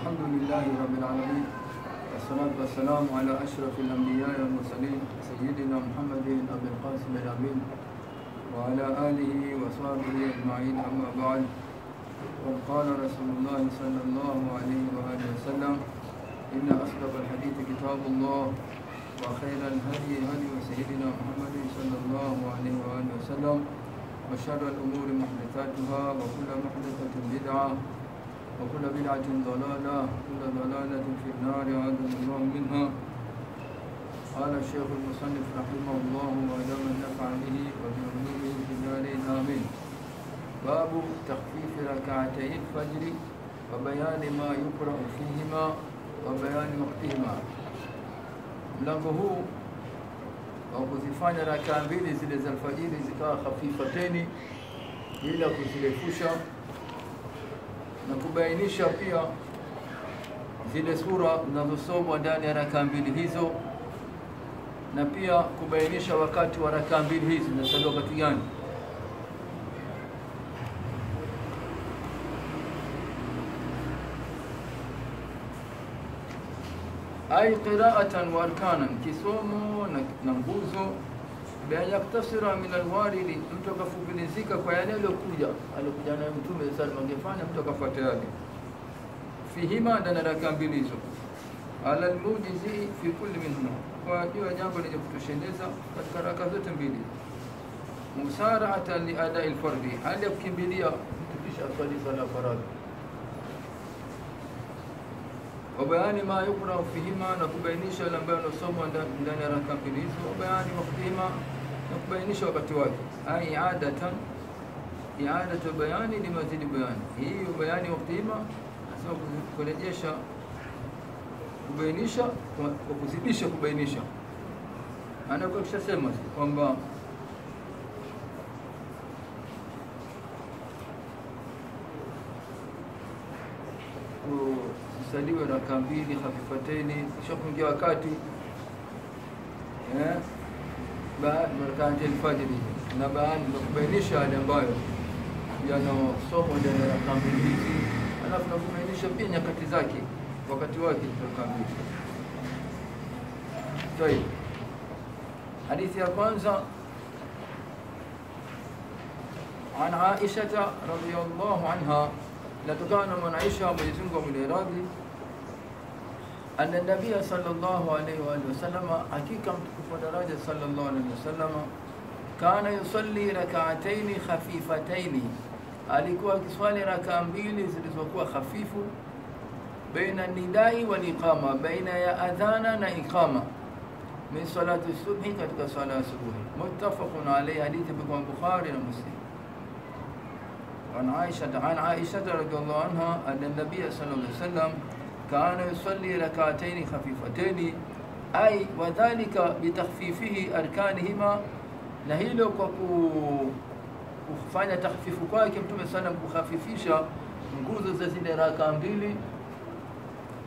الحمد لله رب العالمين والصلاة والسلام على أشرف الأنبياء والمرسلين سيدنا محمد أبي القاسم الأمين وعلى آله وصحبه أجمعين أما بعد. قد قال رسول الله صلى الله عليه وآله وسلم إن أصدق الحديث كتاب الله وخير الهدي هدي سيدنا محمد صلى الله عليه وآله وسلم وشر الأمور محدثاتها وكل محدثة بدعة وكل بدعة ضلالة وكل ضلالة في النار أعاذنا الله منها. قال الشيخ المصنف رحمه الله وأدام النفع به وبعلومه في الدارين آمين. باب تخفيف ركعتي الفجر وبيان ما يقرأ فيهما وبيان وقتهما. mlango huu wa kuzifanya rakaa mbili zile za alfajiri zikawa khafifateni bila kuzirefusha na kubainisha pia zile sura zinazosomwa ndani ya rakaa mbili hizo na pia kubainisha wakati wa rakaa mbili hizi. Zinasaliwa wakati gani? Ay qira'atan wa arkanan, kisomo na nguzo yaktasira min alwaridi, mtu akafupilizika kwa yale aliyokuja aliokuja nayo Mtume sallam, angefanya mtu akafuata yake fihima, ndani raka mbili hizo, ala almujizi fi kulli minhuma, kwa juu ya jambo lenye kutosheleza katika raka zote mbili, musaraatan li adai alfardi, hali ya kukimbilia mtu kisha aswali sala faradhi wabayani ma yuqrau fihima, na kubainisha yale ambayo yanasomwa ndani ya raka mbili hizo. Wabayani mafihima kubainisha wakati wake. Ai iadatan, iadatu bayani ni mazidi bayani. Hii bayani waktiima nasema kurejesha, kubainisha kwa kuzidisha kubainisha. Anakuwa kishasema kwamba zisaliwe raka mbili hafifateni, kisha kuingia wakati eh, rakaati nini na baada ya kubainisha yale ambayo yanasomwa ndani ya kambi hizi, alafu na kubainisha pia nyakati zake, wakati wake raka mbili. Tayeb, hadithi ya kwanza an Aisha radhiyallahu anha inatokana na mwanaisha wa Mwenyezi Mungu amwile radhi, nabia sallallahu alaihi wa alihi wasallam, hakika mtukufu wa daraja sallallahu alaihi wasallam, kana yusalli rak'ataini khafifataini, alikuwa akiswali rakaa mbili zilizokuwa hafifu, baina nidai wal iqama, baina ya adhana na iqama, min salati subhi, katika swala ya subuhi. Muttafaqun alayhi, hadithi kwa Bukhari na Muslim. عن عائشة عن عائشة رضي الله عنها أن النبي صلى الله عليه وسلم كان يصلي ركعتين خفيفتين. أي وذلك بتخفيفه أركانهما. نهيلو كوكو وخفانا تخفيف كواك يمتم صلى الله مخففيشا. نقوز الزازين راكا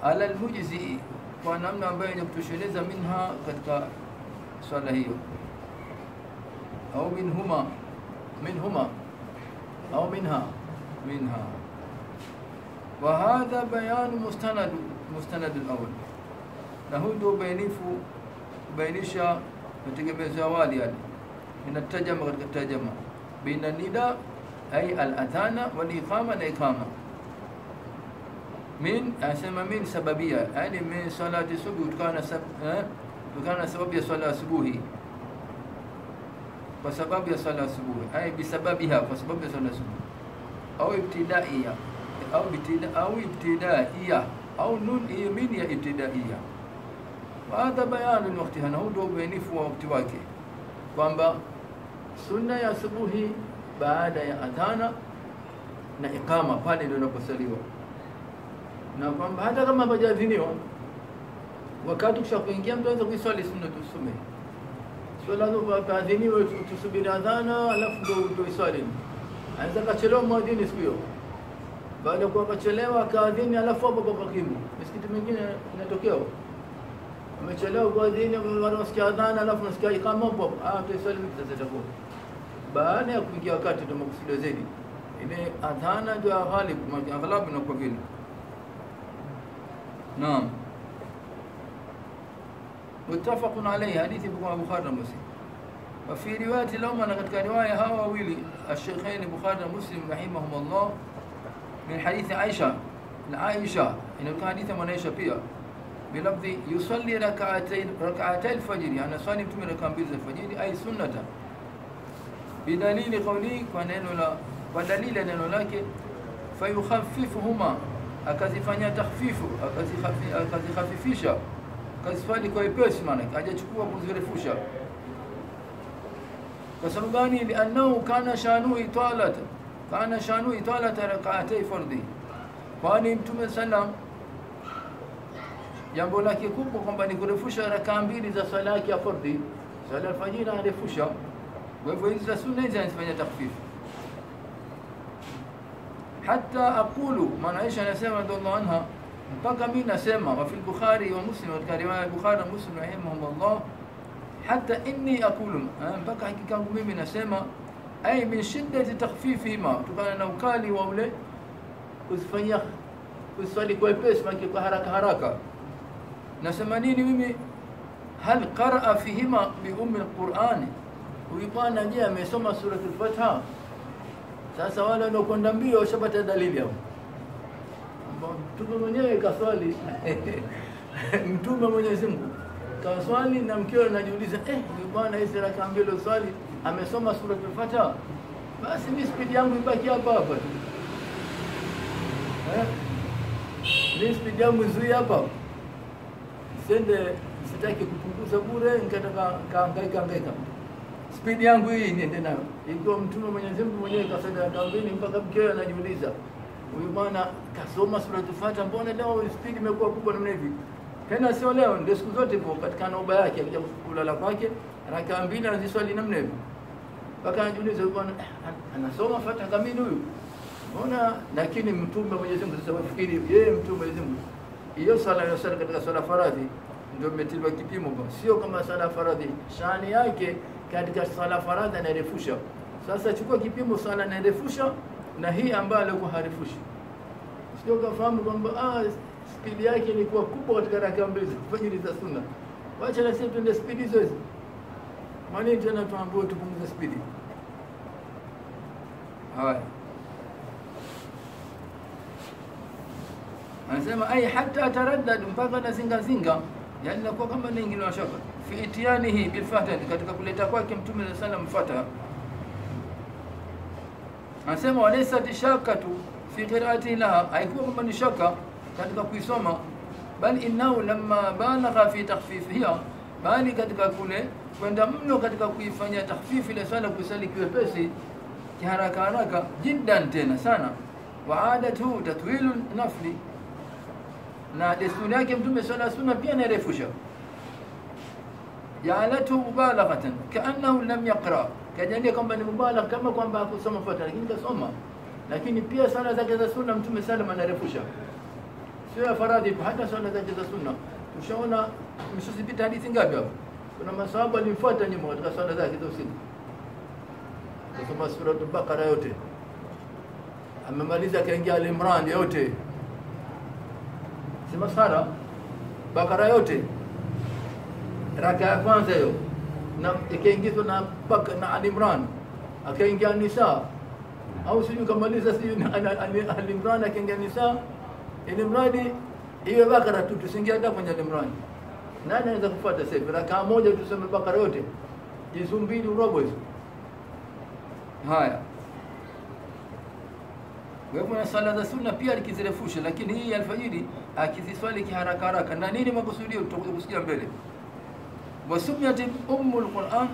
على المجزي ونمنا بين يبتشلز منها قد صلى هي أو منهما منهما أو منها, منها. وهذا بيان مستند مستند الأول. نهدو بينيفو بينيشا متجمع زوال يعني. من التجمع قد التجمع بين النداء أي الأذان والإقامة الإقامة من أسمى من سببية. يعني من صلاة الصبح وكان سب وكان سبب صلاة الصبح kwa صلاة الصبح أي بسببها ay صلاة الصبح أو ابتدائية. Au ibtida au ibtidaiya au nun min ya ibtidaiya. Wa hadha bayanu wakti hana huu ndio ubainifu wa wakati wake, kwamba sunna ya asubuhi baada ya adhana na ikama pale ndio inaposaliwa, na kwamba hata kama hapajaadhiniwa, wakati kisha kuingia, mtu anaweza kuiswali sunna tusome swala taadhiniwe, tusubiri adhana, alafu ndio ndio iswali. Anaweza kachelewa mwadhini siku hiyo, baada ya kuwa kachelewa akaadhini, alafu hapo kwa kimu. Misikiti mingine inatokea amechelewa kuadhini, wanasikia adhana, alafu nasikia ikama hapo, ah, tuiswali sasa itakuwa baada ya kuingia wakati, ndo makusudio zaidi ile adhana ndio aghalibu, aghlabu inakuwa vile naam muttafaqun alayhi hadithi kwa Bukhari na Muslim wa fi riwayati lahuma na katika riwaya hawa wawili ash-shaykhain Bukhari na Muslim rahimahumullah من حديث عائشة. لعائشة إن كان حديث من عائشة بيا بلفظ يصلي ركعتين ركعتي الفجر يعني صلي بتمر كم بيز الفجر أي سنة. بدليل قولي فنن لا ودليل أن هناك فيخففهما أكذي فني تخفيف أكذي خف أكذي خففيشة أكذي فني كوي بيس مانك أجا تشكو أبو فوشة فسرقاني لأنه كان شانوه طالته كان شانو إطالة رقعتي فردي فاني متوم السلام جنبو لكي كوبو كمباني كرفوشة ركام بيلي زا صلاكي فردي صلاة الفجيرة رفوشة ويفوين زا سنة زين سبني تخفيف حتى أقول من عيش أنا سيما الله عنها. مبقى مين سيما وفي البخاري ومسلم وكاريما البخاري ومسلم رحمهم الله. حتى إني أقول مبقى حكي كان قمي من سيما ay min shiddati takhfifihima kutokana na ukali wa ule kuzifanyia kuswali kwa wepesi, maana kwa haraka haraka nasema nini mimi hal qaraa fihima bi ummi alquran huyu bwana je amesoma suratul alfatha? sasa wale wanaokwenda mbio washapata dalili hapo mtume mwenyewe kaswali mtume Mwenyezi Mungu kaswali na mkeo anajiuliza eh bwana hizi rakaa mbili swali amesoma suratul tulfata basi mimi spidi yangu ibaki hapa hapa tu eh? Mimi spidi yangu izui hapa sende sitaki kupunguza bure nikataka kaangaika angaika spidi yangu hii niende nayo. Ikiwa mtume Mwenyezi Mungu mwenyewe kasema kambini mpaka mkewe anajiuliza. Huyu bwana kasoma suratul Fatiha mbona leo spidi imekuwa kubwa namna hivi? Tena sio leo ndio siku zote hivyo katika nauba yake akija kulala kwake rakaa mbili anaziswali namna hivi bwana eh, anasoma Fatiha kamili huyu? Mbona lakini mtume Mwenyezi Mungu sasa wafikiri yeye mtume Mwenyezi Mungu. Hiyo sala inayosali katika sala faradhi ndio imetiliwa kipimo sio kama sala faradhi shani yake katika sala faradhi anarefusha sasa chukua kipimo sala anarefusha na hii ambayo alikuwa harefushi. Sio kafahamu kwamba ah spidi yake ilikuwa kubwa katika raka mbili za fajiri za sunna. Wacha na sisi tuende spidi hizo hizo. Maana tena tuambiwe tupunguze spidi haya. Anasema ai hata taraddad mpaka anazingazinga, yani nakuwa kama naingiliwa shaka fi itiyanihi bilfatah katika kuleta kwake mtume saa salam fataha anasema walaysat shakatu fi qira'ati laha haikuwa kwamba ni shaka katika kuisoma bali innahu lamma balagha fi takhfifiha bali katika kule kwenda mno katika kuifanyia takhfifi ile sala kusali kiwepesi kiharaka haraka jiddan tena sana. Wa adatu tatwilu nafli. Na desturi yake mtume sala sunna pia anarefusha jaalatu mubalaghatan kaannahu lam yaqra. Kajalia kwamba ni mubalagh kama kwamba hakusoma fata lakini kasoma. Lakini pia sala zake za sunna mtume sallam anarefusha sio ya faradhi hata sala zake za sunna. Ushaona mshosipita hadithi ngapi hapo? Kuna masahaba alimfuata nyuma katika sala zake za usiku kasoma suratul Bakara yote. Amemaliza akaingia al-imran yote. Sema sara bakara yote. Raka ya kwanza hiyo. Na ikaingizwa na baka na al-imran. Akaingia nisa. Au sijui kamaliza sijui alimran al- al- al-imran akaingia nisa. Ili mradi hiyo bakara tu tusingia hata kwenye al-imran. Nani anaweza kufuata sasa raka moja tuseme bakara yote. Jizu mbili robo hizo haya. Kwa hivyo swala za sunna pia likizirefusha, lakini hii alfajiri akiziswali kiharaka haraka. Na nini makusudio? Tutakuja kusikia mbele. وسميت أم القرآن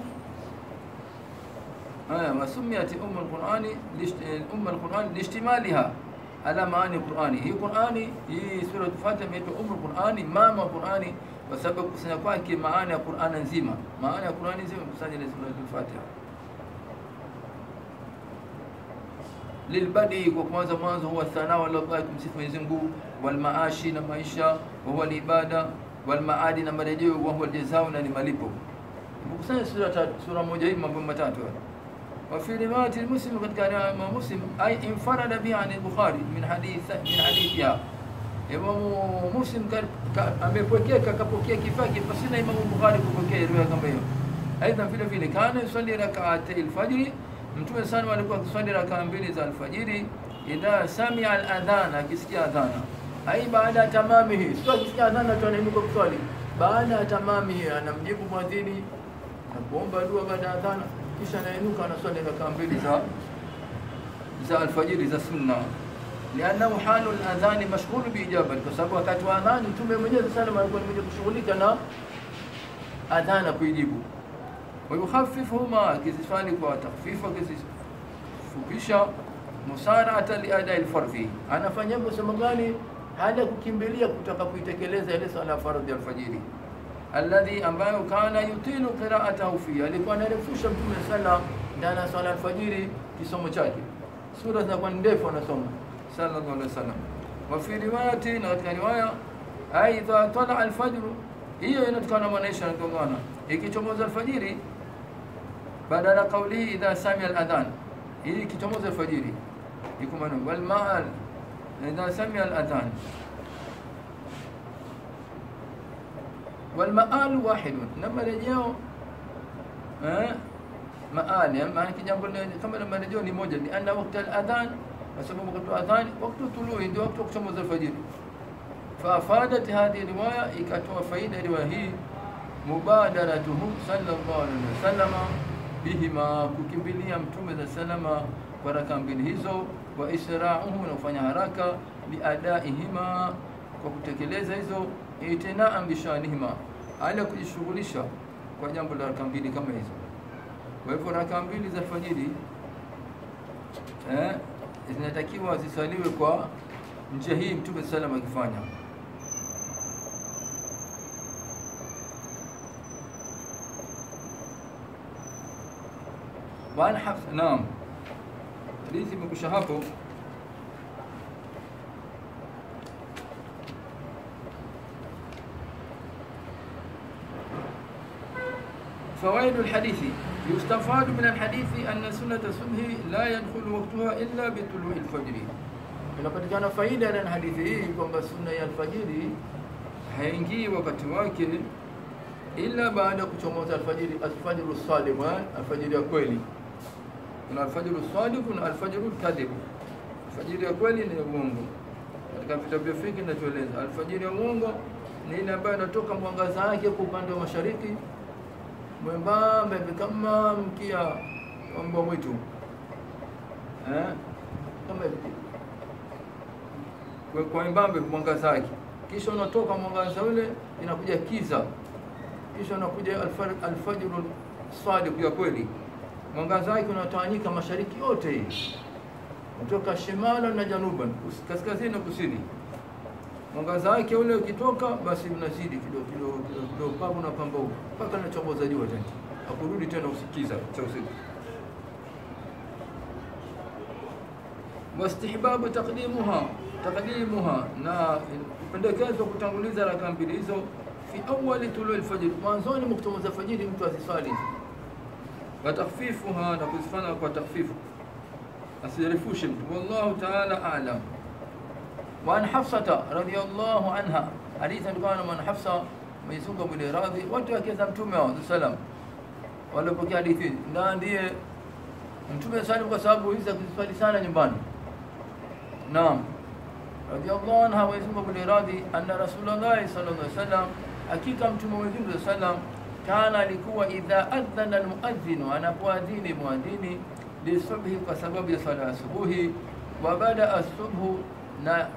آه وسميت أم القرآن أم القرآن لاشتمالها على معاني القرآن هي قرآن هي سورة الفاتحة ميت أم القرآن ماما القرآن وسبب كسنا كي معاني القرآن نزيمة معاني القرآن نزيمة كسنا سورة الفاتحة للبدي وكwanza مانزا هو الثناء والله kumsifu Mwenyezi Mungu والمعاشي na maisha huwa ibada walmaadi na marejeo wahuwa jazao na ni malipo mkusanya sura tatu sura moja hii وفي رواية المسلم قد كان ما مسلم أي انفرد بها عن البخاري من حديث من حديثها إمام مسلم كان كاكا بوكي كفاكي فسنا إمام البخاري بوكي رواية كما أيضا في الفيل كان يصلي ركعتي الفجر Mtume sana alikuwa akiswali rakaa mbili za alfajiri, idha samia al-adhan, akisikia adhana, ai baada ya tamamihi, sio akisikia adhana tu anainuka kuswali, baada ya tamami hii anamjibu mwadhini na kuomba dua baada ya adhana, kisha anainuka anaswali rakaa mbili za za alfajiri za sunna. Liannahu halu ladhani mashghulu biijabati, kwa sababu wakati wa adhani Mtume mwenyewe sallam alikuwa ni mwenye kushughulika na adhana kuijibu. ويخففهما كيزفاني كوا تخفيفا كيزف فبشا مسارعة لأداء الفرض أنا فني بس مغاني هذا كيمبليا كتكفو تكلزة لسه على فرض الفجر الذي أمامه كان يطيل قراءته فيها. لكن رفوش عبد الله صلى دانا صلاة الفجر في سمو شاكي سورة نقوان ديفو نصم صلى الله عليه وسلم. وفي رواية نغتك رواية أي إذا طلع الفجر هي ينتقل من إيش نتوقعنا هيك تموز الفجر بدل قوله إذا سمع الأذان. إذا كتموز الفجر يكون منه والماء إذا سمع الأذان. والمآل واحد. لما رجعوا أه؟ مآل. يعني معنى كي قلنا كما لما رجعوا لموجة. لأن وقت الأذان وسبب وقت الأذان وقت طلوع وقت وقت موز الفجر فأفادت هذه الرواية إكتوى فائدة رواية مبادرته صلى الله عليه وسلم. Bihima, kukimbilia mtume za salama kwa raka mbili hizo, wa israuhu, na kufanya haraka biadaihima, kwa kutekeleza hizo, itinaan bishanihima, ya kujishughulisha kwa jambo la raka mbili kama hizo. Kwa hivyo raka mbili za fajiri eh, zinatakiwa zisaliwe kwa njia hii Mtume salama akifanya. وأنا حق نام ليزي ما بشه هابو فوائد الحديث. يستفاد من الحديث أن سنة الصبح لا يدخل وقتها إلا بطلوع الفجر. لقد كان فائدة من الحديث كما سنة الفجر. هينجي وقت إلا بعد كتموت الفجر الفجر الصالح الفجر الكويلي. Kuna alfajiru sadiq na alfajiru kadhib. Alfajiri ya kweli ni uongo. Katika vitabu vya fiqh inachoeleza alfajiri ya uongo ni ile ambayo inatoka mwangaza wake kwa upande wa mashariki mwembamba hivi kama mkia wa mbwa mwitu. Eh, kama hivi. Kwa mbamba mwangaza wake, kisha unatoka mwangaza ule inakuja kiza, kisha unakuja alfajru sadiq ya kweli, mwangaza wake unatawanyika mashariki yote hii, kutoka shimala na januban, kaskazini na kusini. Mwangaza wake ule ukitoka, basi unazidi kidogo kidogo kidogo kidogo, mpaka unapambauka. Mpaka nachomoza jua tena, akurudi tena usikiza cha usiku. Wastihbabu taqdimuha taqdimuha, na pendekezo kutanguliza raka mbili hizo fi awali tulu lfajiri mwanzoni mwa kuchomoza fajiri mtu asiswali, wa takhfifuha, na kuzifanya kwa takhfifu, asirefushe mtu. Wallahu ta'ala a'lam. وعن حفصة رضي الله عنها حديث كان من حفصة ميسوق بن راضي watu wakiweza mtume wa sallam walipokea hadithi na ndiye mtume sallam kwa sababu hizi kuziswali sana nyumbani naam radiyallahu anha wa yasma bin radhi anna rasulullah sallallahu alaihi wasallam hakika mtume wa Mungu sallam kana alikuwa idha adhana almuadhdhin anapoadhini muadhini lisubhi kwa sababu ya sala asubuhi wa bada asubhu na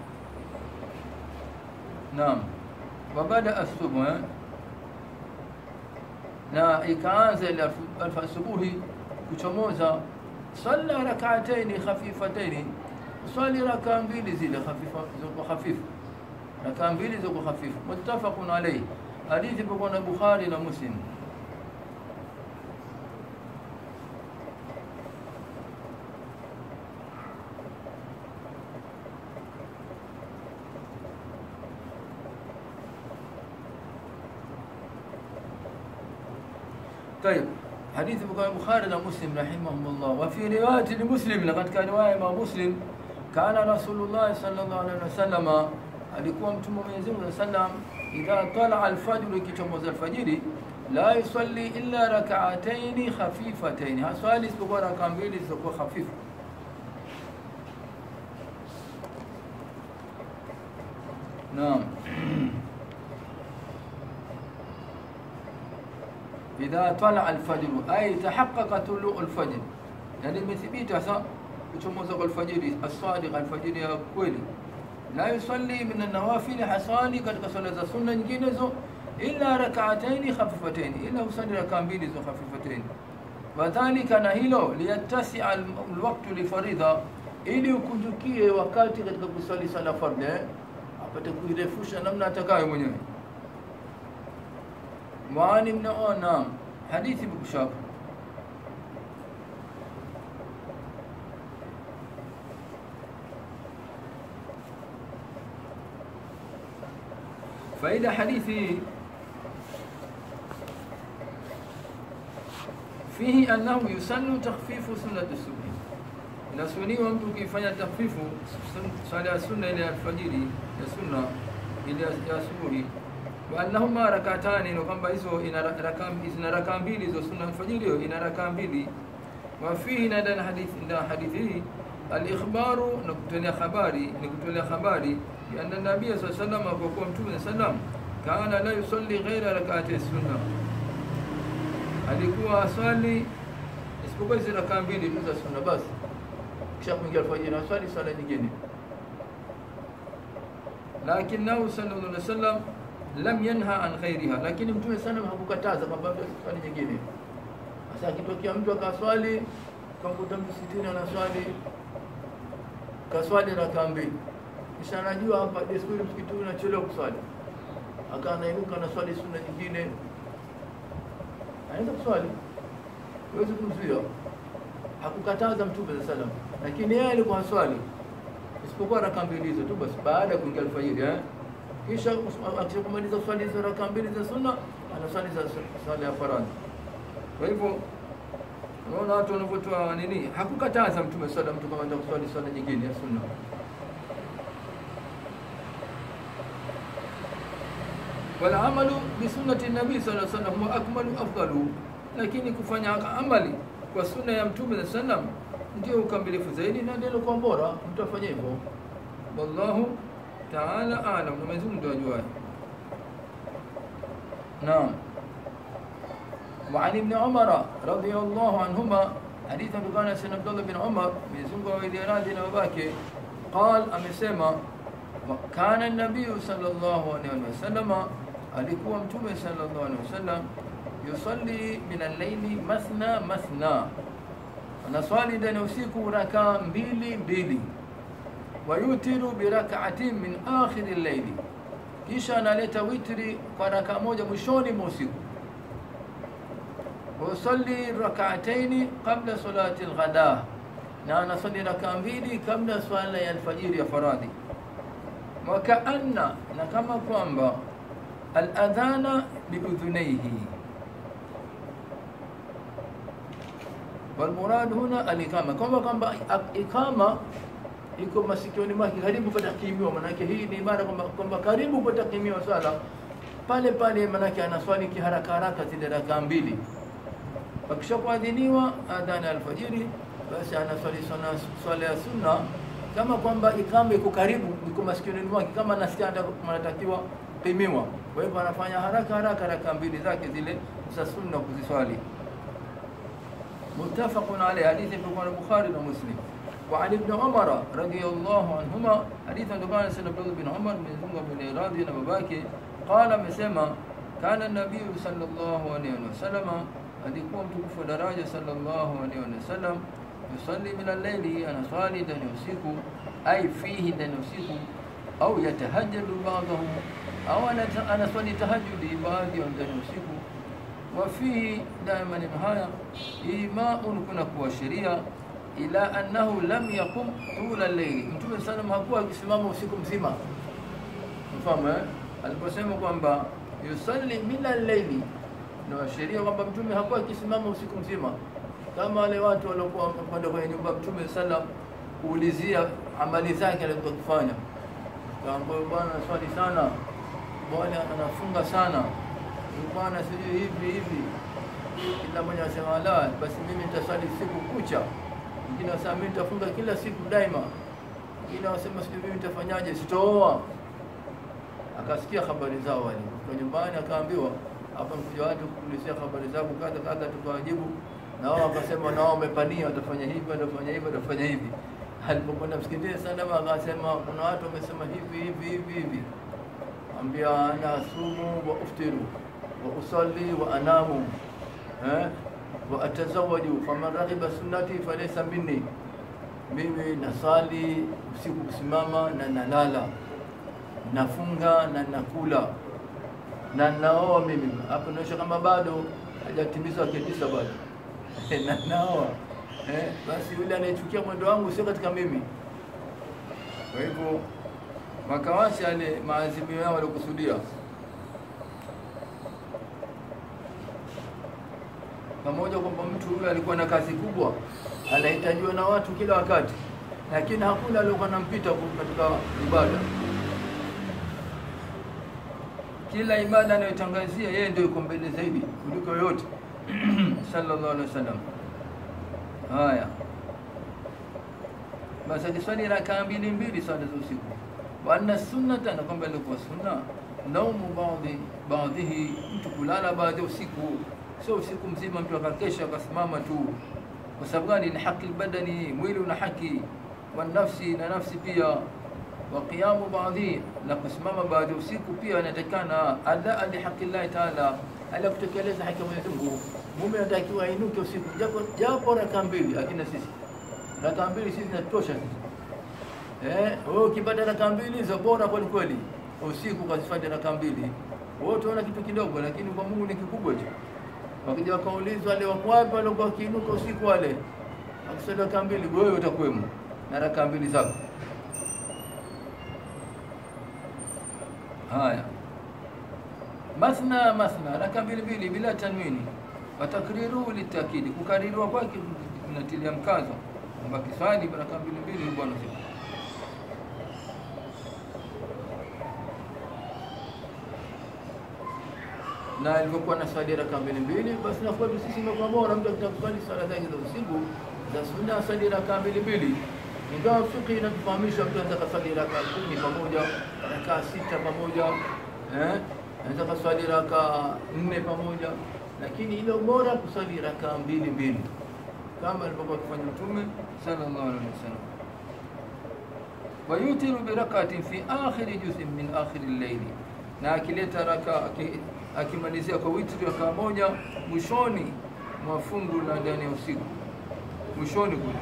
naam wabada asubuh na ikaanza ile alfasubuhi kuchomoza, salla rak'ataini khafifataini, swali raka mbili zile khafifa ziko hafifu, raka mbili ziko hafifu. Muttafaqun alayhi, na Bukhari na Muslim. طيب حديث البخاري ومسلم رحمهم الله وفي رواية لمسلم لقد كان رواية ما مسلم كان رسول الله صلى الله عليه وسلم alikuwa mtume wa Mwenyezi إذا طلع الفجر كتموز الفجر لا يصلي إلا ركعتين خفيفتين. ها سؤالي سبقوا ركعتين بيلي سبقوا hafifu نعم. إذا طلع الفجر أي تحقق طلوع الفجر. يعني مثبيت هسا كتموز الفجر الصادق الفجر يا كويلي. لا يصلي من النوافل حصاني قد صلى السنة نجينزو إلا ركعتين خفيفتين إلا يصلي ركعتين خفيفتين. وذلك نهيلو ليتسع الوقت لفريضة. إلي كنتكي وقت قد صلى صلى فرد أبتكو يرفوش أنم نتكاي مني. معاني من أونام حديث بكشاكو faida hadithi fihi annahu yusannu takhfifu sunnati subhi, inasuniwa mtu ukifanya takhfifu swala ya sunna ile ya alfajiri ya sunna ile ya asubuhi, wa annahuma rakatani, na kwamba hizo ina raka zina raka mbili hizo sunna alfajiri hiyo ina raka mbili. Wa fihi na hadithi hii al-ikhbaru, na kutolea habari ni kutolea habari anna nabia saa salam kwa mtume sallam kana la yusalli ghaira rak'ati sunna alikuwa aswali isipokuwa hizi rakaa mbili tu za sunna basi, kisha kuingia alfajiri aswali swala nyingine. Lakinahu sallallahu alaihi wasallam lam yanha an ghairiha, lakini mtume sana hakukataza kwamba swali nyingine. Sasa akitokea mtu akaswali kamkuta msikitini anaswali kaswali rakaa mbili, kisha anajua hapa desturi msikitini unachelewa kuswali, akawa anainuka na swali sunna nyingine anaweza kuswali, huwezi kumzuia. Hakukataza Mtume sa salam, lakini yeye alikuwa aswali isipokuwa raka mbili hizo tu basi, baada ya kuingia alfajiri eh. Kisha akishakumaliza swali hizo raka mbili za sunna, anaswali za swala ya faradhi. Kwa hivyo unaona watu wanavyotoa nini, hakukataza Mtume sala mtu kama anataka kuswali swala nyingine ya sunna. walamalu bisunnati nabii sallallahu alaihi wasallam huwa akmalu afdalu, lakini kufanya amali kwa sunna ya mtume sallallahu alaihi wasallam ndio ukamilifu zaidi na ndio kwa bora, mtu afanye hivyo. Wallahu taala alam, na Mwenyezi Mungu ndio ajuaye. Naam. وعن ابن عمر رضي الله عنهما حديث كان سيدنا عبد الله بن عمر من زنقه وإذ وباكي قال أمسما كان النبي صلى الله عليه وسلم alikuwa mtume sallallahu alaihi wasallam yusalli min al-layli mathna mathna, anaswali ndani ya usiku rakaa mbili mbili, wayutiru birakaatin min akhir al-layli, kisha analeta witri kwa rakaa moja mwishoni mwa usiku. Wayusalli rak'ataini qabla salati al-ghada, na anaswali rakaa mbili kabla swala ya alfajiri ya faradhi. Wakaanna, na kama kwamba aladhana biudhunaihi walmurad huna alikama, kwamba kwamba ikama iko masikioni mwake karibu patakimiwa. Manake hii ni ibara kwamba kwamba karibu patakimiwa sala pale pale, manake anaswali kiharaka haraka zile rakaa mbili. wakisha kuadhiniwa adhana alfajiri, basi anaswali swala ya sunna kama kwamba ikama iko karibu, iko masikioni mwake, kama nasikia anatakiwa kupimiwa. Kwa hivyo anafanya haraka haraka raka mbili zake zile za sunna kuziswali. Mutafaqun alayhi, hadithi imetoka Bukhari na Muslim. Wa Ali ibn Umar radiyallahu anhuma hadithi عن Bukhari سيدنا ابن عمر Umar زنغ بن إرادي نبباكي قال مسما كان النبي صلى الله عليه وسلم قد alikuwa mtukufu دراجة صلى الله عليه وسلم يصلي من الليل أنا صالي دنيوسيكو أي فيه دنيوسيكو أو يتهجد بعضهم au anaswali tahajudi baadhi ya ndani usiku. wafihi fihi daima maneno haya imaun, kuna kuashiria ila annahu lam yaqum tula leili Mtume salam hakuwa akisimama usiku mzima. Mfahamu eh, aliposema kwamba yusalli min al-layli, inaashiria kwamba Mtume hakuwa akisimama usiku mzima kama wale watu waliokuwa kwenda kwenye nyumba Mtume salam kuulizia amali zake alizokuwa kufanya kaambia bwana swali sana, bwana anafunga sana, bwana sijui hivi hivi. Kila mmoja anasema la, basi mimi nitasali siku kucha. Mwingine anasema mimi nitafunga kila siku daima. Mwingine anasema sijui mimi nitafanyaje, sitooa. Akasikia habari zao wale kwa nyumbani, akaambiwa hapa mkuja watu kuulizia habari zangu kadha kadha, tukawajibu na wao wakasema, na wao wamepania, watafanya hivi, watafanya hivi, watafanya hivi. Alipokwenda msikitini sana, akasema, kuna watu wamesema hivi hivi hivi hivi, ambia ana sumu wa uftiru wa usalli wa anamu eh, wa atazawaju faman raghiba sunnati falaysa minni, mimi nasali usiku kusimama na nalala nafunga na nakula na naoa mimi. Hapo naonyesha kama bado hajatimiza wake bado na naoa eh, basi yule anayechukia mwendo wangu sio katika mimi. Kwa hivyo wakawacha yale maazimio yao waliokusudia, pamoja kwamba mtu huyo alikuwa na kazi kubwa, anahitajiwa na watu kila wakati, lakini hakuna aliokuwa nampita katika ibada. Kila ibada anayotangazia yeye ndio yuko mbele zaidi kuliko yote. Sallallahu alaihi wasallam. Haya. Basi, akiswali rakaa mbili mbili swala za usiku, wa anna sunnata, na kwamba ilikuwa sunna naumu baadhi baadhihi, mtu kulala baadhi ya usiku, sio usiku mzima mtu akakesha akasimama tu. Kwa sababu gani? Ni haki albadani, mwili una haki, wa nafsi, na nafsi pia wa qiyamu baadhi, na kusimama baadhi ya usiku pia inatakana, adaa ali haki llahi taala, ala kutekeleza haki ya Mwenyezi Mungu. Mume anatakiwa ainuke usiku japo japo rakaa mbili, lakini sisi rakaa mbili sisi natosha sisi. Eh, wewe ukipata raka mbili hizo bora kweli kweli, usiku ukazifanya raka mbili, wewe utaona kitu kidogo, lakini kwa Mungu ni kikubwa tu. Wakija wakaulizwa wale wako wapi walikuwa wakiinuka usiku wale, akisema raka mbili, wewe utakwemo na raka mbili zako. Haya, mathna masna raka mbili mbili bila tanwini. watakriru litakidi, kukaririwa kwake kunatilia mkazo kwamba kiswali raka mbili mbili bwana siku na alivyokuwa na swali raka mbili mbili, basi na kwetu sisi imekuwa bora mtu akitaka kuswali swala zake za usiku za sunna swali raka mbili mbili. Ingawa fiqh inatufahamisha mtu anaweza swali raka kumi pamoja, raka sita pamoja, eh, anaweza swali raka nne pamoja, lakini ile bora kuswali raka mbili mbili. Kama alivyokuwa kufanya Mtume sallallahu alaihi wasallam. Wayutiru birakatin fi akhiri juzin min akhiri llaili, na akileta raka akimalizia kwa witri rakaa moja mwishoni mwa fungu la ndani ya usiku, mwishoni kule.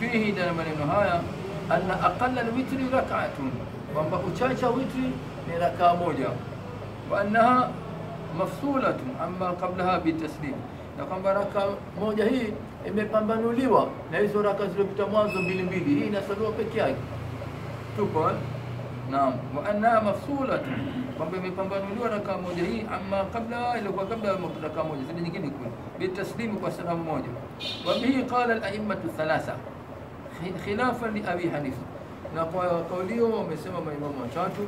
Fihi ndani maneno haya anna aqalla alwitri rak'atun, kwamba uchacha witri ni rakaa moja, wa annaha mafsulatun amma qablaha bitaslim, na kwamba rakaa moja hii imepambanuliwa na hizo raka zilizopita mwanzo mbili mbili, hii inasaliwa peke yake. Tuko naam, wa annaha mafsulatun, kwamba imepambanuliwa raka moja hii amma qablaha, ilikuwa kabla ya raka moja, zile nyingine kule bitaslimi, kwa salamu moja. Wa bihi qala al-a'immatu thalatha khilafa li Abi Hanifa, na kwa kauli hiyo wamesema maimamu watatu,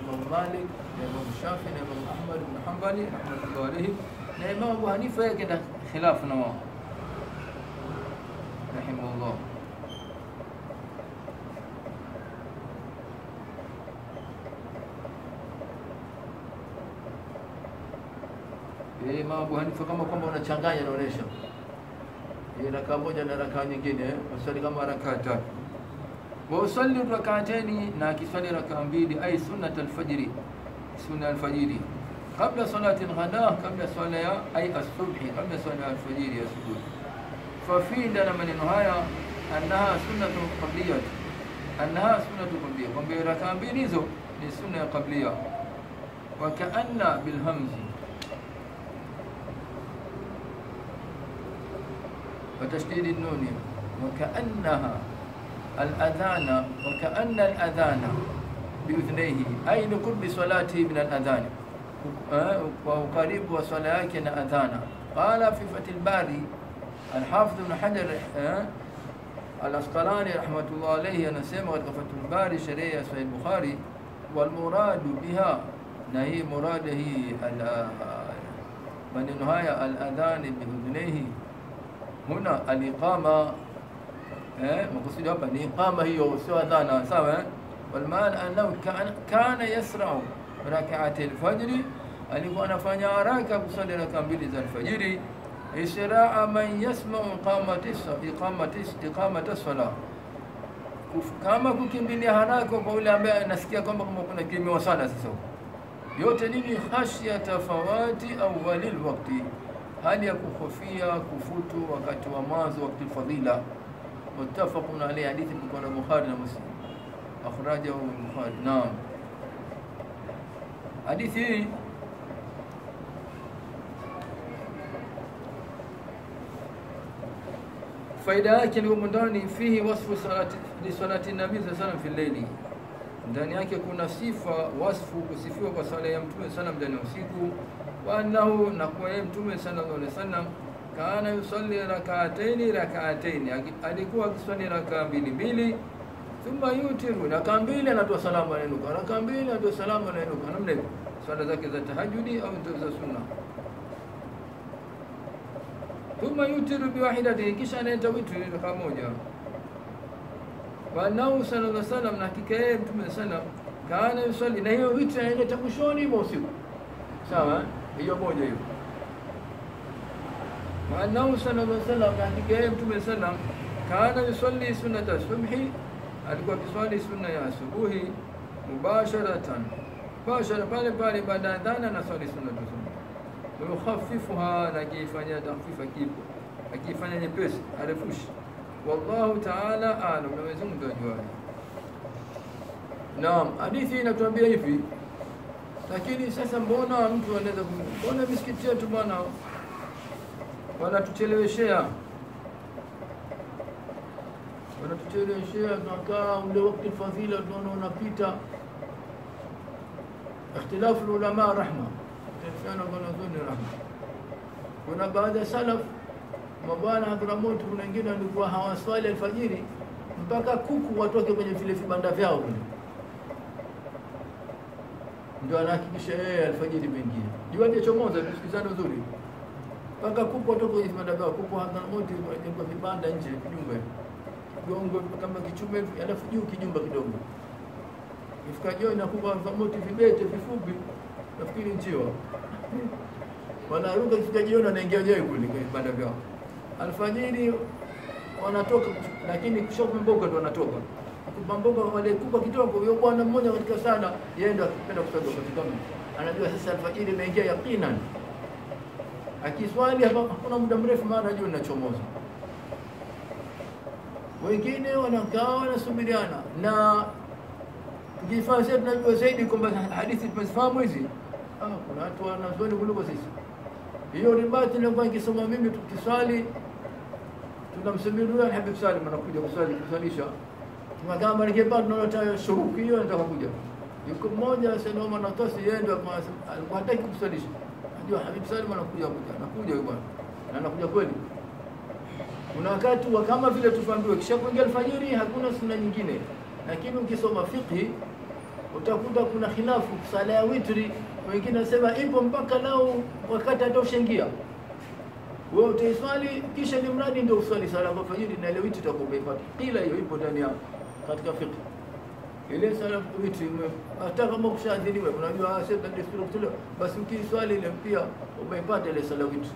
Imam Malik na Imam Shafi na Imam Ahmad ibn Hanbali rahmatullahi alayhi, na Imam Abu Hanifa yake na khilafu na wao rahimahullah. Imam Abu Hanifa kama kwamba unachanganya, inaonyesha raka moja na raka nyingine, usali kama raka tatu. Wa usalli rak'ataini, na akiswali raka mbili, ay sunnat alfajri, sunna alfajiri, qabla salati alghada, kabla swala ya ay asubhi, kabla swala alfajiri ya. Fa fi ndana maneno haya annaha sunnatu qabliyat, annaha sunnatu qabliya, kwamba raka mbili hizo ni sunna ya qabliya. Wa kaanna bilhamzi وتشديد النون. وكأنها الأذان وكأن الأذان بأذنيه. أي نقول بصلاته من الأذان. وقريب وصلاك أذان قال في فتح الباري الحافظ بن حجر آه، الأسقلاني رحمة الله عليه أنا سيما قد الباري شريعة سيد البخاري. والمراد بها نهي مراده هي من نهاية الأذان بأذنيه. هنا الإقامة إيه؟ مقصود هapa الإقامة هي سوى أذان سواء والمعنى أنه كان كان يسرع rak'ati alfajri alikuwa anafanya haraka kusali raka mbili za alfajiri ishraa man yasma'u iqamati iqamati iqamati sala kama kukimbilia haraka kwa yule ambaye anasikia kwamba kama kuna kimya sala sasa yote nini khashyata fawati awwalil waqti hali ya kuhofia kufutu wakati wa mwanzo wakati fadhila. Muttafaqun alayhi, hadithi kwa Bukhari na Muslim, akhrajahu Bukhari. Naam, hadithi hii faida yake ni ndani, fihi wasfu salati li salati nabii sallallahu alayhi wasallam fi layli, ndani yake kuna sifa wasfu, kusifiwa kwa sala ya mtume sallam ndani ya usiku, wa annahu, na kwa yeye mtume sallallahu alayhi wasallam kana yusalli rakaataini rakaataini, alikuwa akiswali raka mbili mbili, thumma yutiru, raka mbili anatoa salamu anainuka, raka mbili anatoa salamu anainuka, namna hivyo swala zake za tahajjudi au za sunna thumma yutiru biwahidatin, kisha anaenda witri raka moja. Wa annahu sallallahu alaihi wasallam, na hakika yeye mtume sallam kana yusalli, na hiyo witri anaileta mwishoni mwa usiku, sawa, hiyo moja hiyo. maanahu sallallahu alaihi wasallam, kaandika yeye mtume sallam kana yusalli sunnata subhi, alikuwa akiswali sunna ya asubuhi mubasharatan, bashara pale pale baada ya adhana na swali sunna wayukhafifuha na akifanya takhfifa kipo akifanya nyepesi arefushi. Wallahu taala alam, na Mwenyezi Mungu ajua. Naam, hadithi inatuambia hivi, lakini sasa, mbona mtu anaweza mbona misikiti yetu bwana wanatucheleweshea, wanatucheleweshea, tunakaa ule wakati fadhila tunaona unapita. Ikhtilafu ulama rahma sana wanazuoni rahma. Kuna baadhi ya salaf mabwana Hadhramut, kuna wengine walikuwa hawaswali alfajiri mpaka kuku watoke kwenye vile vibanda vyao kule, ndio anahakikisha yeye alfajiri mengine Jua lichomoza, tusikizane uzuri, mpaka kuku toka kwenye vibanda. Kuku Hadhramut kwa vibanda nje, kijumba gongo kama kichume alafu juu kijumba kidogo. Ifika jioni na kuku Hadhramut vibete vifupi nafikiri njiwa wanaruka kifika jioni, wanaingia jeu kule kwenye vibanda vyao. Alfajiri wanatoka, lakini kisha kumboka ndo wanatoka kupamboka. Wale kubwa kidogo, huyo bwana mmoja katika sana, yeye ndo akipenda kusali wakati kama anajua sasa alfajiri imeingia yaqinan, akiswali hakuna muda mrefu, maana anajua ninachomoza. Wengine wanakaa wanasubiriana na tukifanya sasa, tunajua zaidi kwamba hadithi tumezifahamu hizi Ah, kuna watu wanazuoni kuliko sisi. Hiyo ribati nilikuwa nikisoma mimi, tukiswali tunamsubiri huyo Habib Salim anakuja kuswali kuswalisha, tunakama nikipata tunaona shuruki hiyo nataka kuja. Yuko mmoja Sayyid na Tosi, yeye ndio alikuwa hataki kuswalisha, najua Habib Salim anakuja kuja anakuja yule bwana na anakuja kweli. Kuna wakati wa kama vile tufambiwe kisha kuingia alfajiri hakuna sunna nyingine, lakini ukisoma fiqh utakuta kuna khilafu sala ya witri wengine nasema ipo mpaka lao wakati hata ushaingia wewe utaiswali kisha ni mradi ndio uswali sala ya fajiri na ile witri utakuwa umeipata. Kila hiyo ipo ndani ya katika fiqh. Ile sala witri hata kama kushadhiniwe, unajua sasa desturi kutolewa, basi ukiswali ile pia umeipata ile sala witri.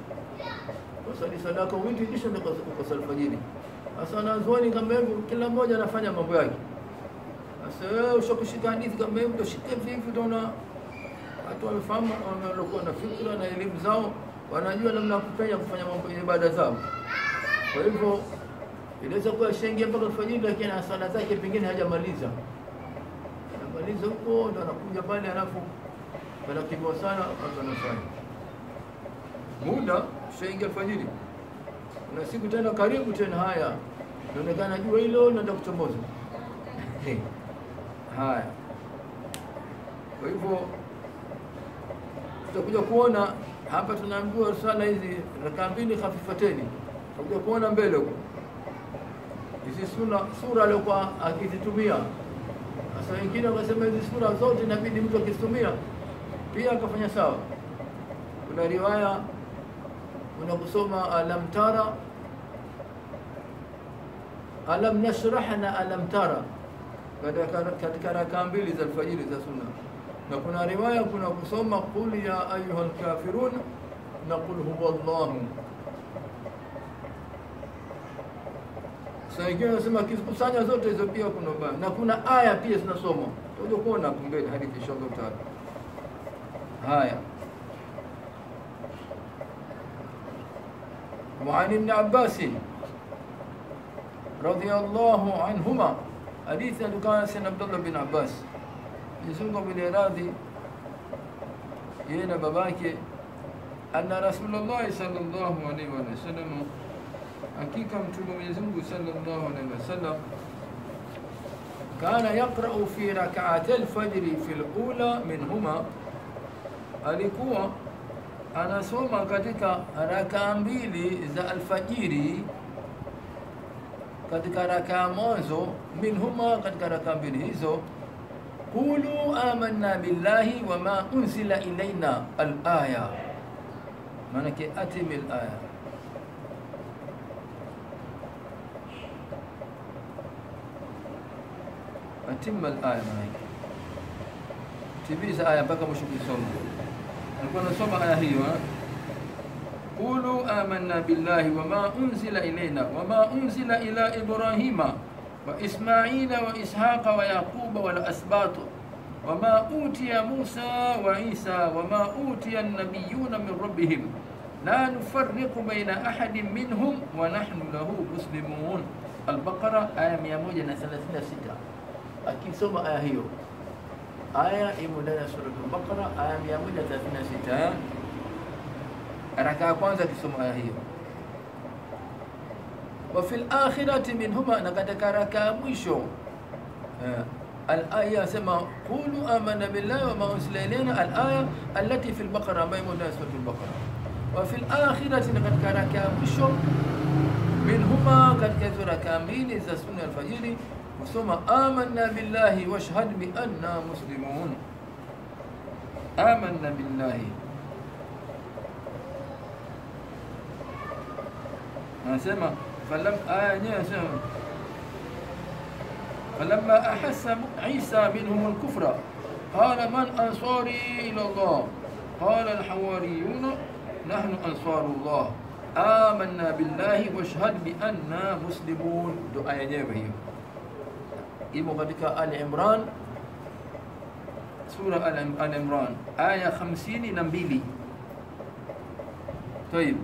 Wasali sala yako witri kisha ndio ukasali fajiri. Sasa wanazuoni kama hivyo, kila mmoja anafanya mambo yake. Sasa wewe ushakushika hadithi kama hivyo, ushike vipi utaona watu wamefahamu, walikuwa na fikra na elimu zao, wanajua namna ya kupenya kufanya mambo ya ibada zao. Kwa hivyo inaweza kuwa shaingia mpaka alfajiri, lakini ana sala zake pengine hajamaliza, anamaliza huko ndo anakuja pale, alafu panakibwa sana, watu wanafanya. Muda shengia alfajiri, na siku tena karibu tena, haya inaonekana jua hilo naenda kuchomoza. Haya, kwa hivyo tutakuja kuona hapa, tunaambiwa sala hizi rakaa mbili khafifateni, tutakuja kuona mbele huko hizi sura sura aliyokuwa akizitumia. Sasa wengine wakasema hizi sura zote inabidi mtu akizitumia pia akafanya sawa. Kuna riwaya unakusoma alam tara alam nashrah na alam tara katika rakaa mbili za alfajiri za sunna, na kuna riwaya kuna kusoma qul ya ayuha lkafirun na qul huwa llahu. Sasa wengine wanasema akizikusanya zote hizo pia kuna ubaya, na kuna aya pia zinasoma, tutakuja kuona hapo mbele hadithi inshallah taala. Haya, وعن ابن عباس رضي الله عنهما حديث كان سيدنا عبد الله بن عباس يزنق بالإرادي ينا باباك أن رسول الله صلى الله عليه وسلم حقيقة متوب يزنق صلى الله عليه وسلم كان يقرأ في ركعتي الفجر في الأولى منهما alikuwa anasoma katika rakaa mbili za alfajiri katika rakaa mwanzo minhuma katika rakaa mbili hizo qulu amanna billahi wama unzila ilaina alaya maanake atimi laya atima laya maanake timiza aya تم الآية معي تبيز آية بقى مش بيسوم نقول نسوم آية هي قولوا آمنا بالله وما أنزل إلينا وما أنزل إلى إبراهيم وإسماعيل وإسحاق ويعقوب والأسباط. وما أوتي موسى وعيسى وما أوتي النبيون من ربهم. لا نفرق بين أحد منهم ونحن له مسلمون. البقرة آية 136 aya hiyo aya imo ndani ya sura al-Baqara aya 136 raka ya kwanza akisoma aya hiyo wa fil akhirati minhuma na katika raka ya mwisho الآية سما قولوا آمنا بالله وما أنزل إلينا. الآية التي في البقرة ما يمون سورة البقرة. وفي الآخرة قد كان كامشو منهما قد كثر كامين إذا سنة الفجر. ثم آمنا بالله واشهد بأننا مسلمون. آمنا بالله. أسمع فلم آية أسمع فلما أحس عيسى منهم الكفر قال من أنصاري إلى الله؟ قال الحواريون نحن أنصار الله. آمنا بالله واشهد بأننا مسلمون. دعاء yenyewe يبو غديك آل عمران. سورة آل عمران. آية خمسين نمبيلي. طيب.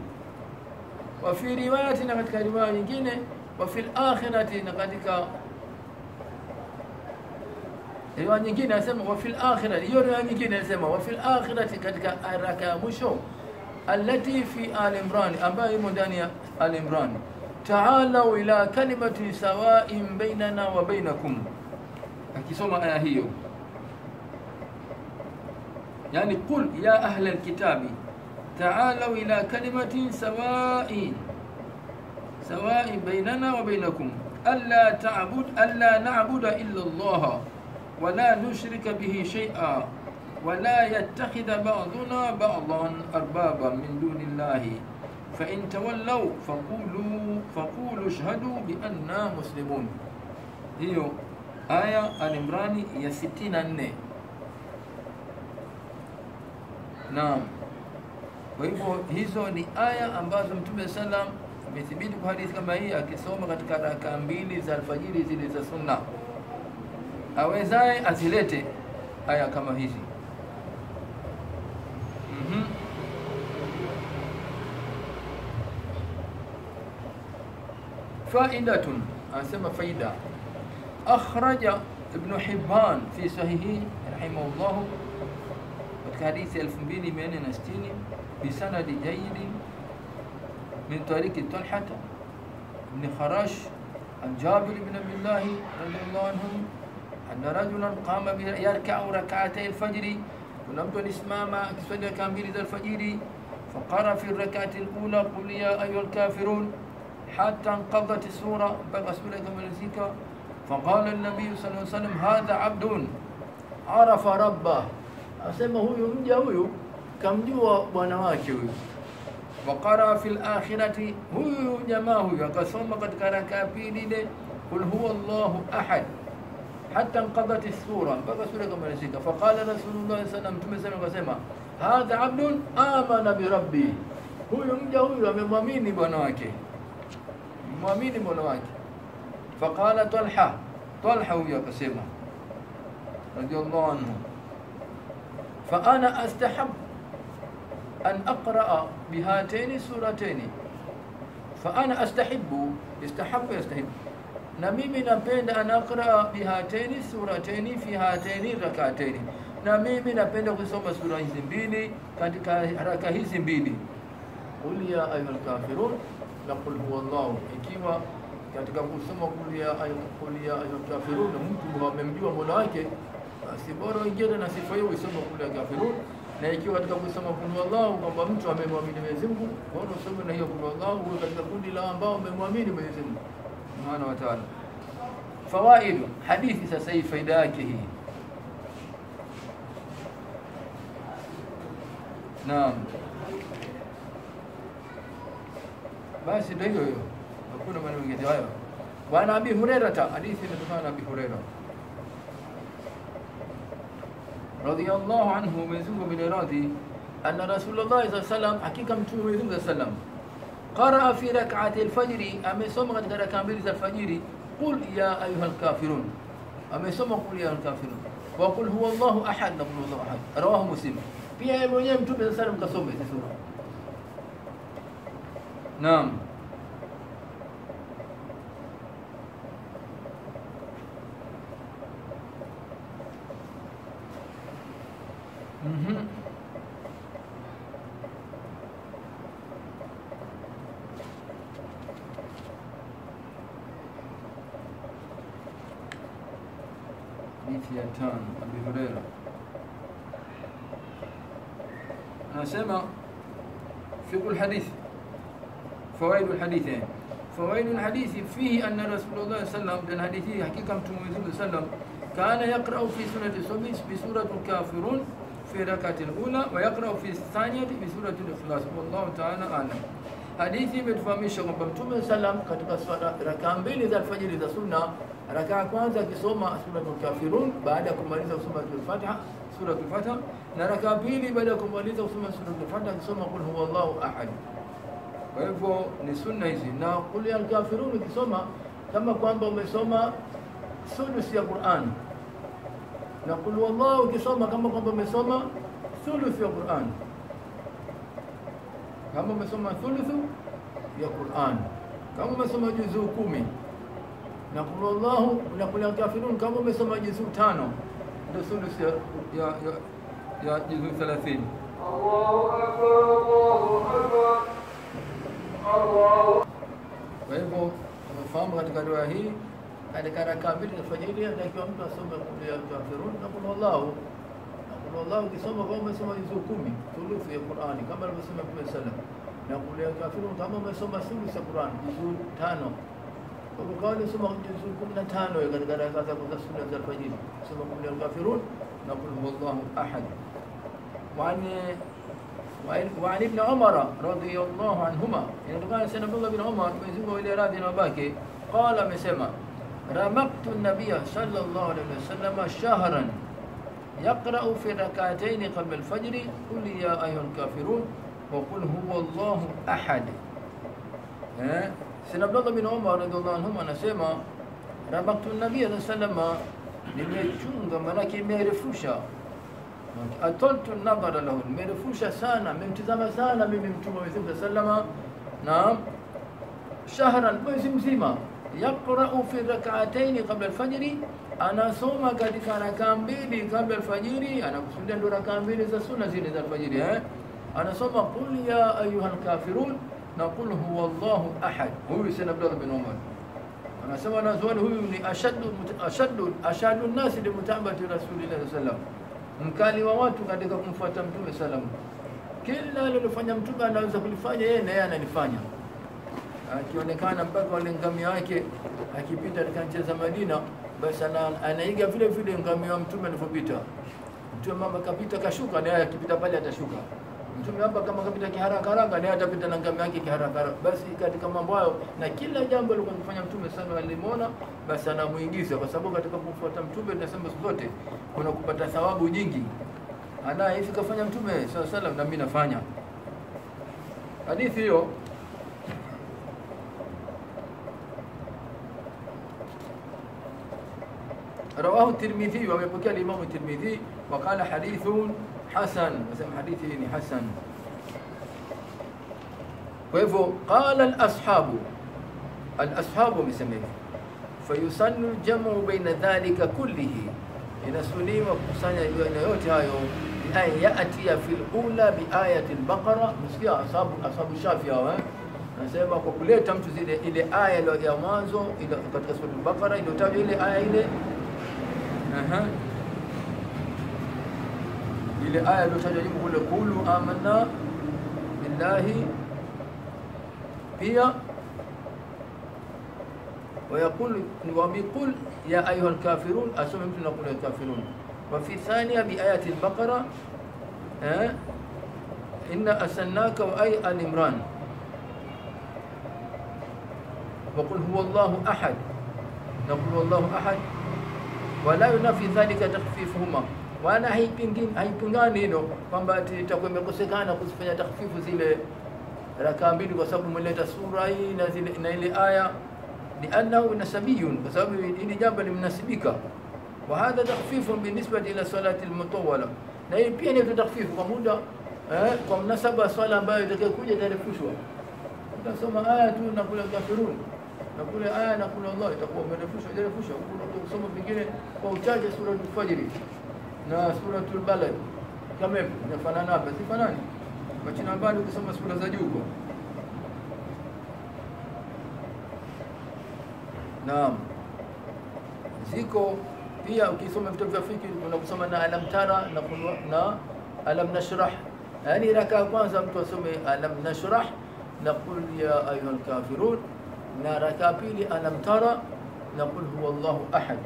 وفي رواية نغتك رواية جينة وفي الآخرة نغتك رواية جينة سمع وفي الآخرة يرواية جينة سمع وفي الآخرة كتك آل ركا مشو التي في آل عمران. أبا يمو دانيا آل عمران آل عمران. تعالوا إلى كلمة سواء بيننا وبينكم. أكسوما آية هي يعني قل يا أهل الكتاب تعالوا إلى كلمة سواء سواء بيننا وبينكم ألا تعبد ألا نعبد إلا الله ولا نشرك به شيئا ولا يتخذ بعضنا بعضا أربابا من دون الله فإن تولوا فقولوا فقولوا اشهدوا بأننا مسلمون hiyo aya Al-Imrani ya 64 naam kwa hivyo hizo ni aya ambazo Mtume sallam amethibiti kwa hadithi kama hii akisoma katika raka mbili za alfajiri zile za sunna awezaye azilete aya kama hizi mm-hmm. فائدة أسمى فائدة. أخرج ابن حبان في صحيحه رحمه الله حديث 2260 بسند جيد من طريق طلحة بن خراش عن جابر بن عبد الله رضي الله عنه أن رجلا قام يركع ركعتي الفجر ولم يسمع ما كان في الفجر فقرأ في الركعة الأولى قل يا أيها الكافرون. حتى انقضت السورة بقى سورة كمالزيكا فقال النبي صلى الله عليه وسلم هذا عبد عرف ربه asema huyu mja huyu kamjua bwana wake huyu waqara fi lakhirati huyu jamaa huyu akasoma katika raka ya pili ile qul huwa llahu ahad hata nqadat sura mpaka sura ikamalizika faqala rasulullah sallam mtume sana akasema hadha abdun amana birabbi huyu mja huyu amemwamini bwana wake mwamini mola wake faqala talha talha huyu akasema radiallahu anhu فأنا أستحب أن أقرأ بهاتين السورتين فأنا أستحب استحب يستحب na mimi napenda an aqra bihateni surateni fi hateni rakateni, na mimi napenda kusoma sura hizi mbili katika raka hizi mbili, qul ya ayuha lkafirun na qul huwa llahu. Ikiwa katika kusoma qul ya lkafirun mtu amemjua mola wake basi bora uingie na sifa hiyo usome kule kafirun, na ikiwa katika kusoma kul wallahu kwamba mtu amemwamini Mwenyezi Mungu, bora usome na hiyo kul wallahu, uwe katika kundi la ambao wamemwamini Mwenyezi Mungu subhanahu wa ta'ala. Fawaidu hadithi sasa hii faida yake hii, naam, basi ndio hiyo hiyo, hakuna maneno mengine hayo. Bwana Abi Hurairata, hadithi inatokana na Abi Hurairah radhiyallahu anhu, Mwenyezi Mungu ameniradhi, anna Rasulullah sallallahu alaihi wasallam, hakika mtume Mwenyezi Mungu sallam qaraa fi rak'ati alfajri, amesoma katika raka mbili za alfajiri, qul ya ayuha alkafirun, amesoma qul ya alkafirun wa qul huwa Allahu ahad na qul huwa Allahu ahad, rawahu Muslim. Pia yeye mwenyewe mtume sallallahu alaihi wasallam kasoma hizi sura. نعم. أبي هريرة. أنا سمع في كل حديث. فوائد الحديثين. فوائد الحديث فيه أن رسول الله صلى الله عليه وسلم من حديثه حقيقة صلى الله عليه وسلم كان يقرأ في سورة الصبيس بسورة الكافرون في ركعة الأولى ويقرأ في الثانية بسورة الإخلاص. والله تعالى أعلم. حديثي بتفهميش أن النبي صلى الله عليه وسلم قد صلى ركعتين بين ذا الفجر ذا السنة. ركعة كوانزا كسوما سورة الكافرون بعد كمالية سورة الفتحة سورة الفتحة نركع بيلي بعد كمالية سورة الفتحة كسوما قل هو الله أحد. Kwa hivyo ni sunna hizi, na qul ya kafirun ukisoma kama kwamba umesoma sudus ya Qur'an. Na qul wallahu ukisoma kama kwamba umesoma thuluthi ya Qur'an, kama umesoma thuluthu ya Qur'an, kama umesoma juzuu kumi. Na qul wallahu na qul kafirun, kama umesoma juzuu tano. Ndio thuluthi ya ya ya, ya juzuu 30. Allahu akbar, Allahu akbar. Kwa hivyo tumefahamu katika dua hii katika rakaa mbili nafanya ile, anatakiwa mtu asome kafirun na kul wallahu na kul wallahu, ukisoma kama umesoma juzuu kumi thuluthi ya Qurani kama alivyosema Mtume sallam, na kul kafirun kama umesoma thuluthi ya Qurani juzuu tano. Ukawa nisoma juzuu kumi na tano katika rakaa zako za sunna za alfajiri, soma kul kafirun na kul wallahu ahad. Maana وعن ابن عمر رضي الله عنهما. inatokana sana Abdullah bin Umar Mwenyezi Mungu ile radhi na babake qala amesema رمقت النبي صلى الله عليه وسلم شهرا يقرأ في ركعتين قبل الفجر قل يا أيها الكافرون وقل هو الله أحد. سيدنا عبد الله بن عمر رضي الله عنهما anasema رمقت النبي صلى الله عليه وسلم nimechunga manake imerefusha أطلت النظر له المرفوشة سانا ممتزمة سانا من ممتزمة صلى الله عليه وسلم نعم. شهرا مزمزمة يقرأ في ركعتين قبل الفجر. أنا صوم قد كان كان بيلي قبل الفجر. أنا كنت أن كان بيلي زي السنة زي الفجر ها. أنا صوم قل يا أيها الكافرون. نقول هو الله أحد. هو سيدنا عبد الله بن عمر. أنا سمع أنا زوال هو أشد أشد أشد الناس لمتابعة رسول الله صلى الله عليه وسلم. Mkali wa watu katika kumfuata mtume salamu Kila alilofanya mtume anaweza kulifanya yeye na yeye analifanya akionekana mpaka wale ngamia wake akipita katika nchi za Madina, basi anaiga vile vile ngamia wa mtume alivyopita. Mtume mama kapita kashuka, naye akipita pale atashuka. Mtume hapa kama kapita kiharaka haraka naye atapita na ngamia yake kiharaka haraka. Basi katika mambo hayo na kila jambo alikuwa akifanya Mtume sana alimwona, basi anamuingiza, kwa sababu katika kumfuata Mtume tunasema siku zote kuna kupata thawabu nyingi. Ana hivi kafanya Mtume sallallahu alaihi wasallam, na mimi nafanya hadithi hiyo. Rawahu Tirmidhi, wamepokea Imam Tirmidhi, wakala hadithun حسن مثل حديثه إني حسن. ويفو قال الأصحاب الأصحاب مسميه فيصن الجمع بين ذلك كله. إن سليم وقصان يوين يوتهايو أن يأتي في الأولى بآية البقرة. مسكي أصاب أصاب الشافية نسيبا كوكولي تمتز إلي إلي آية لو يوانزو إلي قد أصول البقرة. إلي تابي إلي آية إلي أها. Ile aya iliyotajwa nyuma kule qulu amanna billahi pia ويقول وبقل يا أيها الكافرون. أسمع مثل نقول الكافرون. وفي ثانية بآية البقرة ها إن أسناك وأي آل عمران. وقل هو الله أحد. نقول هو الله أحد. wala yunafi dhalika takhfifuhuma, wala haipingani hilo kwamba itakuwa imekosekana kuzifanya takhfifu zile rakaa mbili, kwa sababu umeleta sura hii na zile na ile aya, liannahu nasabiyun, kwa sababu hili jambo limnasibika. Wa hadha takhfifun binisbati ila salati almutawala, na hii pia ni takhfifu kwa muda eh, kwa mnasaba swala ambayo itakayokuja itarefushwa. Utasoma aya tu na kule kafirun na kule aya na kule Allah itakuwa umerefushwa itarefushwa Kuna kusoma pengine kwa uchache suratul Fajri na suratul Balad. Kama hivyo inafanana hapa, sifanani. Machina mbali ukisoma sura za juu. Naam, ziko pia ukisoma vitabu vya fiki unakusoma na alam tara na na alam nashrah, yaani raka ya kwanza mtu asome alam nashrah na qul ya ayuha kafirun, na raka pili alam tara na qul huwa Allahu ahad.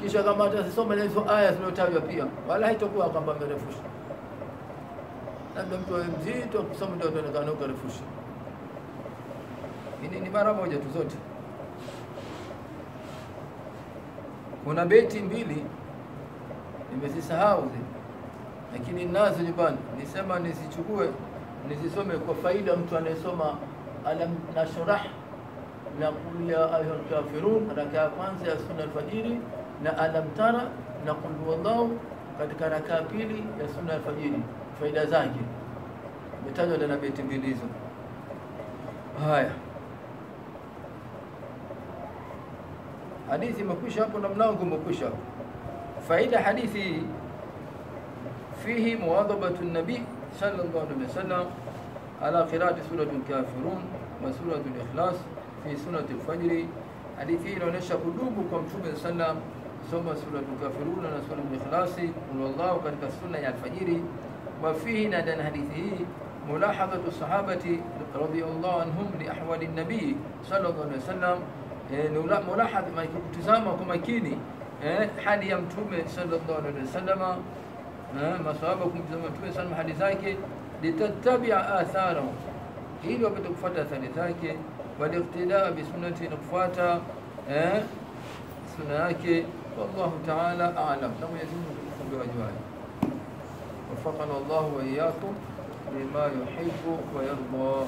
Kisha kama atasoma na hizo aya zilizotajwa pia, wala haitakuwa kwamba amerefusha. Labda mtu mzito kusoma ndio ataonekana ukarefusha. Ini ni mara moja tu zote. Kuna beti mbili nimezisahau zile, lakini nazo nyumbani, nisema nisichukue nisisome kwa faida mtu anayesoma alam nashrah na qul ya kafirun raka ya kwanza ya sunna alfajiri na alam tara na qul huwallahu katika raka ya pili ya sunna alfajiri, faida zake imetajwa ndani ya beti mbili hizo. Haya, hadithi imekwisha hapo na mlango umekwisha. Faida hadithi fihi muwadhabatu nabi sallallahu alaihi wasallam ala qiraati surati al-kafirun wa surati al-ikhlas fi sunati al-fajr. Hadithi inaonyesha kudumu kwa Mtume sallam ثم سورة الكافرون ونسورة الإخلاص قل والله قد كفرنا عن الفجر وفيه ندن حديثه ملاحظة الصحابة رضي الله عنهم لأحوال النبي صلى الله عليه وسلم mulahaza kutizama kwa makini eh, hali ya mtume sallallahu alaihi wasallam eh, masahaba kumtizama mtume sallam hali zake litatabia atharahu ili wapate kufuata athari zake waliktidaa bisunnati na kufuata eh, sunna yake والله تعالى أعلم. لم يزيدكم بأجوائه وفقنا الله وإياكم لما يحب ويرضى.